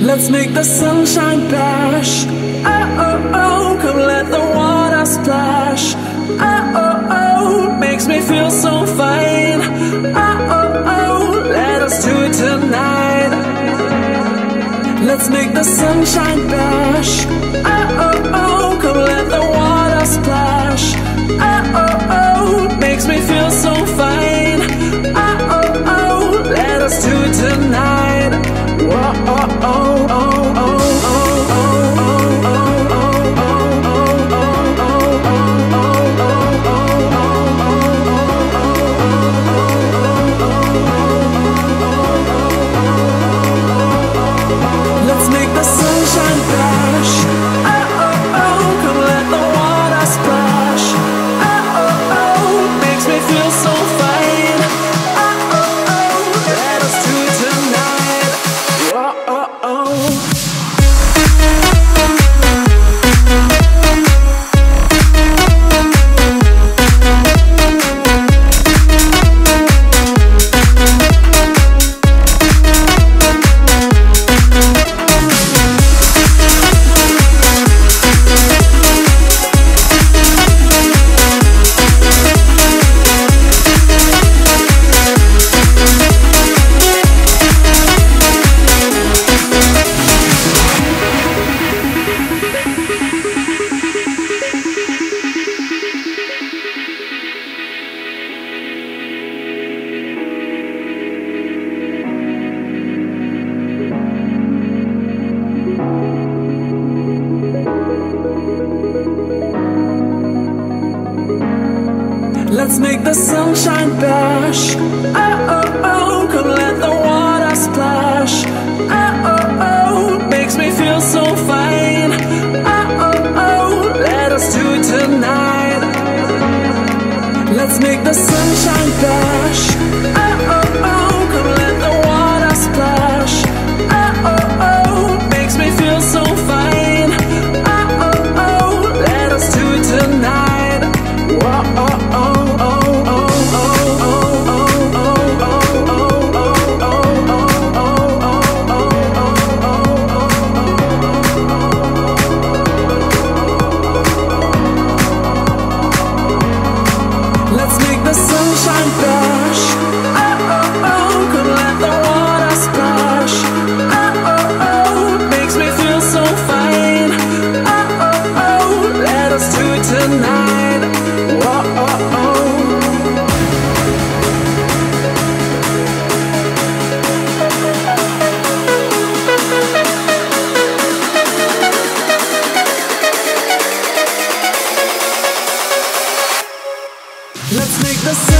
Let's make the sunshine bash. Oh, oh, oh, come let the water splash. Oh, oh, oh, makes me feel so fine. Oh, oh, oh, let us do it tonight. Let's make the sunshine bash. Oh, oh, oh. Let's make the sunshine bash. Oh, oh, oh, come let the water splash. Oh, oh, oh, makes me feel so fine. the sun.